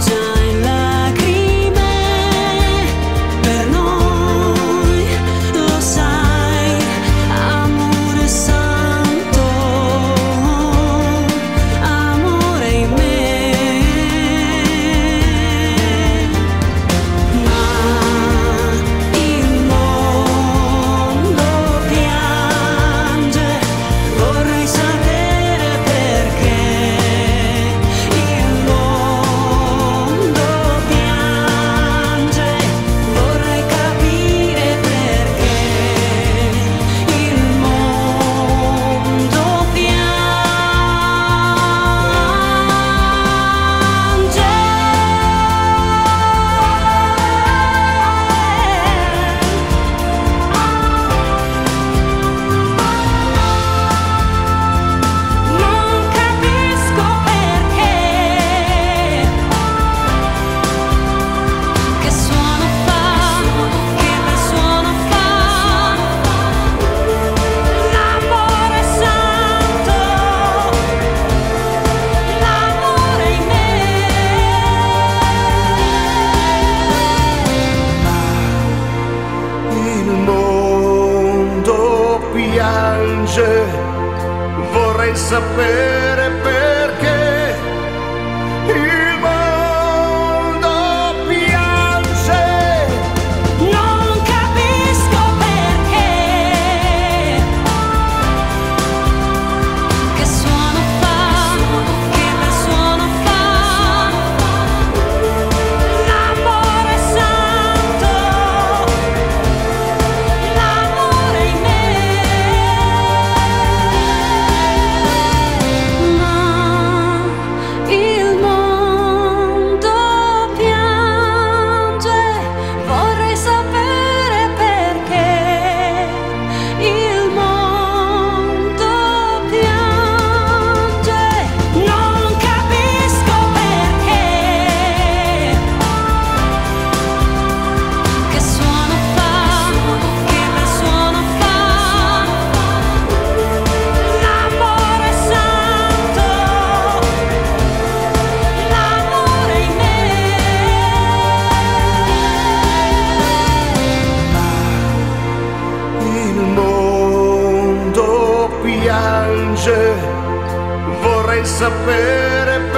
time. piange, vorrei sapere piange, vorrei sapere perché.